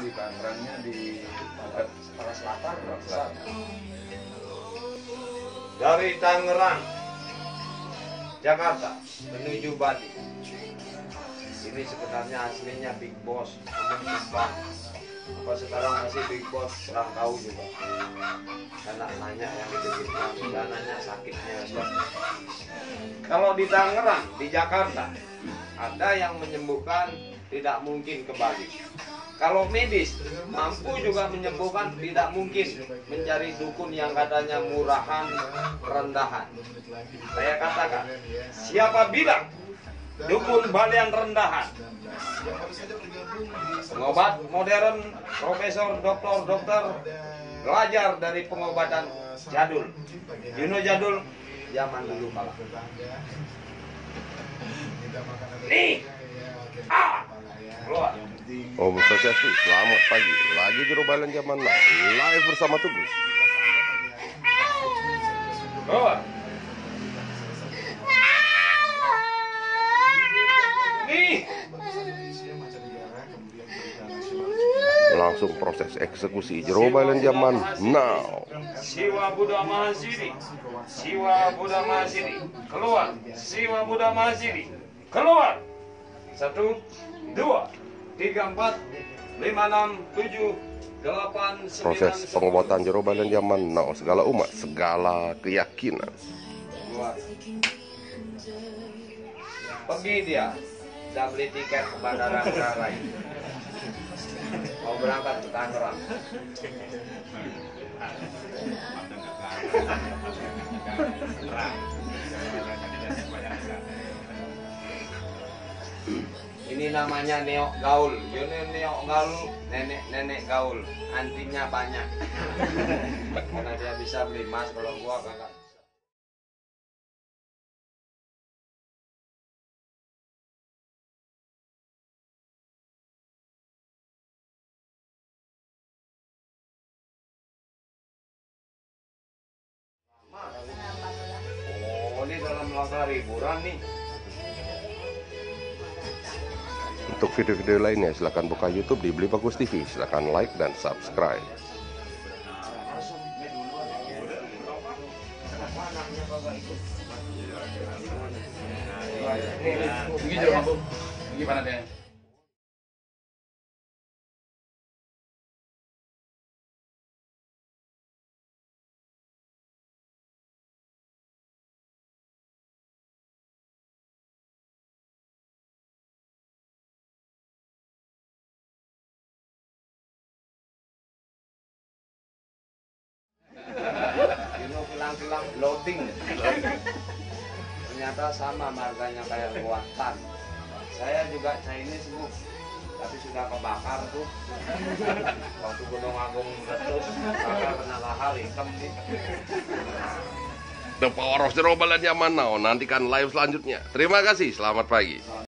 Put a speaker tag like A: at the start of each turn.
A: di Tangerangnya di dekat Selatan. Selatan.
B: Dari Tangerang, Jakarta menuju Bali. Ini sebenarnya aslinya Big Boss, namun. Apa sekarang masih Big Boss kurang tahu juga. Karena nanya yang dititipkan, dan nanya sakitnya. Kalau di Tangerang, di Jakarta, ada yang menyembuhkan tidak mungkin ke Bali. Kalau medis mampu juga menyembuhkan tidak mungkin mencari dukun yang katanya murahan, rendahan. Saya katakan, siapa bilang dukun balian rendahan? Pengobat modern, profesor, dokter, dokter, belajar dari pengobatan jadul. Know jadul? Zaman dulu kalah. Nih, ah.
C: Om Swastiastu, selamat pagi. Lagi di Robalan Zaman Now, live bersama Tugus.
B: Nih,
C: Langsung proses eksekusi di Robalan Zaman Now.
B: Siwa Buddha Mahasidi. Siwa Buddha Mahasidi. Keluar. Siwa Buddha Mahasidi. Keluar. Satu, dua, tiga, empat, lima, enam, tujuh, delapan, sembilan,
C: Proses
B: sepuluh.
C: pengobatan di Robalan Zaman Now, segala umat, segala keyakinan.
B: Pergi dia. Sudah beli tiket ke Bandara Ngurah Rai. Mau berangkat ke Tangerang. Ini namanya neok gaul. Ini neok gaul, nenek-nenek gaul. Antinya banyak. Karena dia bisa beli emas kalau gua bisa. Oh, ini dalam rangka liburan nih.
C: Untuk video-video lainnya, silahkan buka YouTube di Beli Bagus TV. Silahkan like dan subscribe.
A: Pergi jauh mampu.
B: Loading. Ternyata sama harganya kayak buatan. Saya juga Chinese bu, tapi sudah kebakar tuh. Waktu Gunung Agung meletus, bakar kena lahar hitam nih.
C: The Power of Zaman Now. Nantikan live selanjutnya. Terima kasih, selamat pagi.